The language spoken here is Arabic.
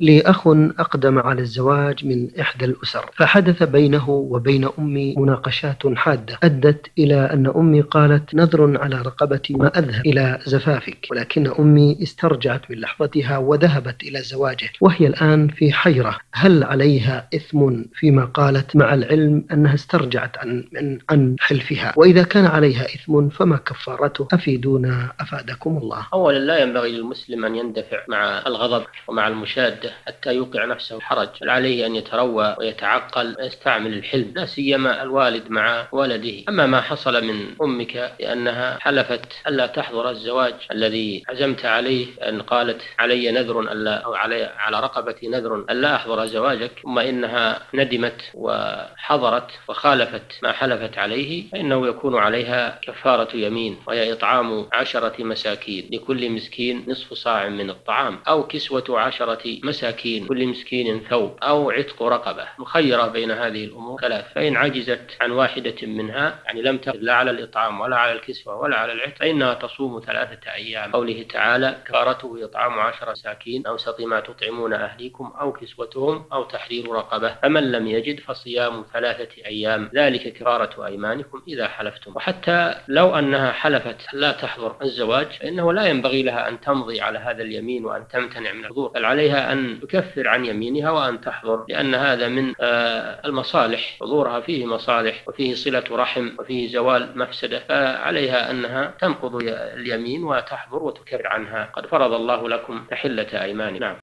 لي أخ أقدم على الزواج من إحدى الأسر فحدث بينه وبين أمي مناقشات حادة أدت إلى أن أمي قالت نذر على رقبتي ما أذهب إلى زفافك. ولكن أمي استرجعت من لحظتها وذهبت إلى زواجه وهي الآن في حيرة. هل عليها إثم فيما قالت؟ مع العلم أنها استرجعت عن, عن, عن حلفها وإذا كان عليها إثم فما كفارته؟ أفيدونا أفادكم الله. أولا لا ينبغي للمسلم أن يندفع مع الغضب ومع المشادة. حتى يوقع نفسه حرج. بل عليه أن يتروى ويتعقل ويستعمل الحلم. لا سيما الوالد مع ولده أما ما حصل من أمك لأنها حلفت ألا تحضر الزواج الذي عزمت عليه أن قالت علي نذر ألا أو علي على رقبتي نذر ألا أحضر زواجك. ثم إنها ندمت وحضرت وخالفت ما حلفت عليه فإنه يكون عليها كفارة يمين وهي إطعام عشرة مساكين. لكل مسكين نصف صاع من الطعام أو كسوة عشرة مساكين. كل مسكين ثوب أو عتق رقبة. مخيرة بين هذه الأمور. ثلاث فإن عجزت عن واحدة منها يعني لم تقدر لا على الإطعام ولا على الكسوة ولا على العتق فإنها تصوم ثلاثة أيام. قوله تعالى كفارته إطعام عشر مساكين أو سقي ما تطعمون أهليكم أو كسوتهم أو تحرير رقبة. فمن لم يجد فصيام ثلاثة أيام. ذلك كفارة أيمانكم إذا حلفتم. وحتى لو أنها حلفت لا تحضر الزواج فإنه لا ينبغي لها أن تمضي على هذا اليمين وأن تمتنع من الحضور. بل عليها أن تكفر عن يمينها وأن تحضر لأن هذا من آه، المصالح حضورها فيه مصالح وفيه صلة رحم وفيه زوال مفسدة فعليها أنها تنقض اليمين وتحضر وتكفر عنها. قد فرض الله لكم تحلة أيمان نعم.